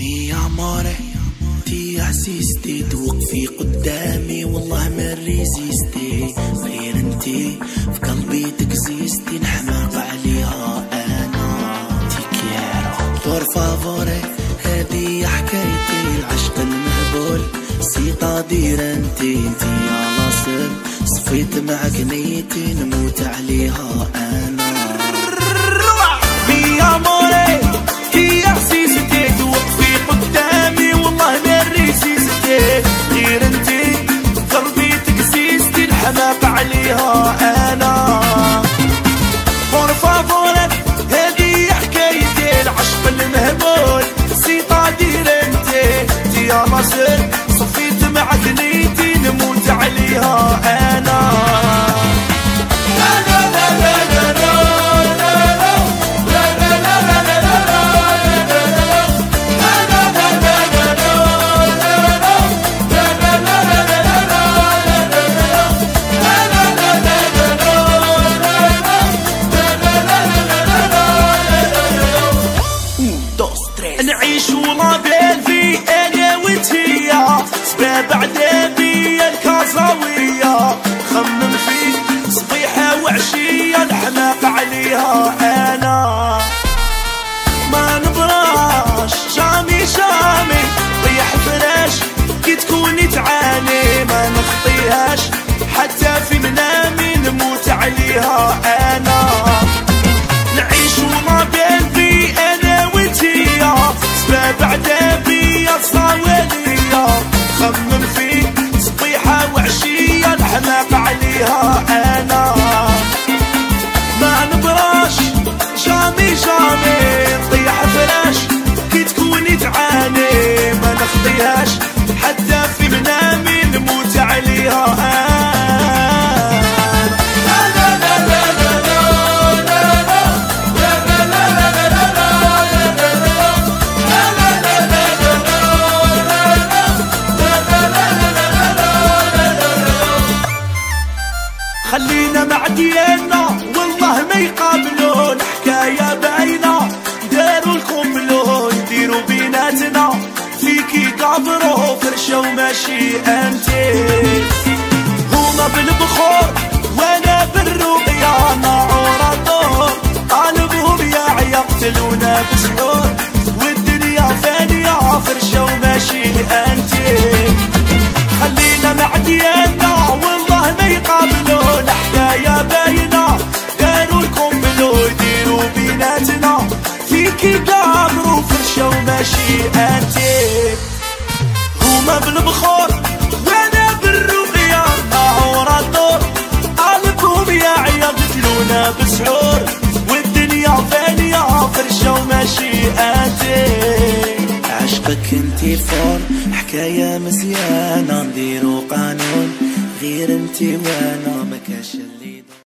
مي اموري تي عزيزتي توقفي قدامي والله ما ريزيستي. غير انتي في قلبي تكزيستي نحماق عليها أنا. تي كيرو دور فافوري هذه حكايتي العشق المهبول. سيطة دير انتي انتي يا لاصل صفيت معك نيتي نموت عليها أنا. your and up. وعشية الحماق عليها أنا. ما نبراش جامي جامي طيح فراش كي تكوني تعاني ما نخطيهاش. حتى في منامي نموت عليها أنا تنسياش حتى في منامي نموت عليها. خلينا معدينا والله ما يقابل قابروا فرشة وماشي انتي هما بالبخور وأنا بالرقية نعور الدور قلبهم يا يقتلونا بسحور والدنيا فانية فرشة وماشي انتي خلينا مع ديالنا والله ما يقابلون. حكاية باينة داروا الكومبلو يديروا بيناتنا. فيكي قابروا فرشة وماشي انتي هما بالبخور. وأنا بالرقية نعور الدور قلبهم يا قتلونا بسحور. والدنيا فانية فرشة وماشي انتي عشقك انتي فور حكاية مزيانة نديرو قانون. غير انتي وأنا